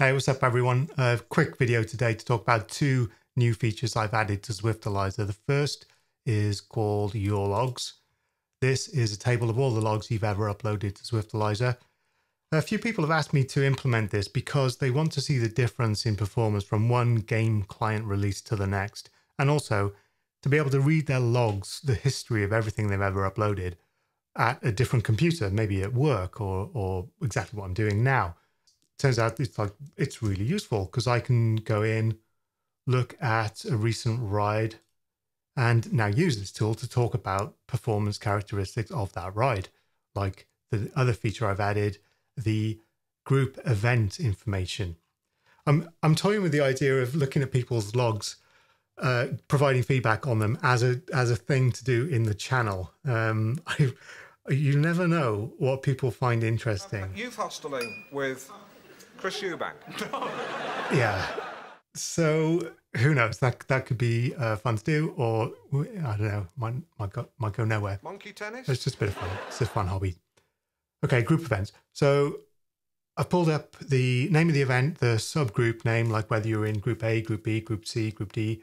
Hey, what's up, everyone? A quick video today to talk about two new features I've added to Zwiftalizer. The first is called Your Logs. This is a table of all the logs you've ever uploaded to Zwiftalizer. A few people have asked me to implement this because they want to see the difference in performance from one game client release to the next, and also to be able to read their logs, the history of everything they've ever uploaded at a different computer, maybe at work or, or exactly what I'm doing now turns out it's like it's really useful because I can go in, look at a recent ride, and now use this tool to talk about performance characteristics of that ride. Like the other feature I've added, the group event information. I'm I'm toying with the idea of looking at people's logs, uh, providing feedback on them as a as a thing to do in the channel. Um, I, you never know what people find interesting. Youth hosteling with Chris Eubank. yeah. So who knows? That that could be uh, fun to do, or I don't know. Might might go might go nowhere. Monkey tennis. It's just a bit of fun. It's a fun hobby. Okay, group events. So I've pulled up the name of the event, the subgroup name, like whether you're in Group A, Group B, Group C, Group D,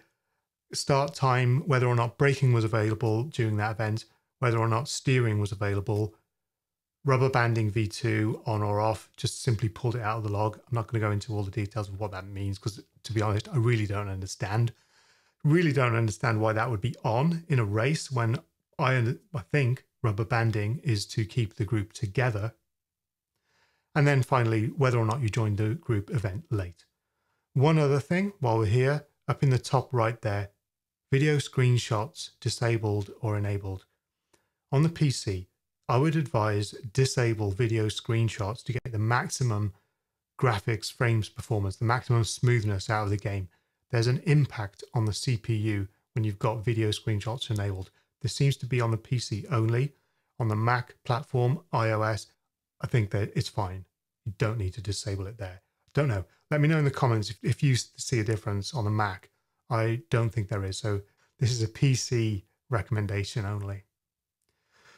start time, whether or not braking was available during that event, whether or not steering was available, rubber banding V2 on or off, just simply pulled it out of the log. I'm not going to go into all the details of what that means because, to be honest, I really don't understand. Really don't understand why that would be on in a race when I, I think rubber banding is to keep the group together. And then finally, whether or not you joined the group event late. One other thing while we're here, up in the top right there, video screenshots disabled or enabled. On the PC, I would advise disable video screenshots to get the maximum graphics frames performance, the maximum smoothness out of the game. There's an impact on the CPU when you've got video screenshots enabled. This seems to be on the PC only. On the Mac platform, iOS, I think that it's fine. You don't need to disable it there. Don't know. Let me know in the comments if, if you see a difference on the Mac. I don't think there is. So this is a PC recommendation only.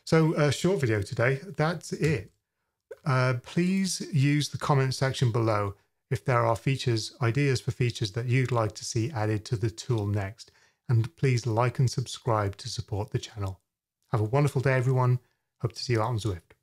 So, a short video today. That's it. Uh, please use the comment section below if there are features, ideas for features that you'd like to see added to the tool next. And please like and subscribe to support the channel. Have a wonderful day, everyone. Hope to see you out on Zwift.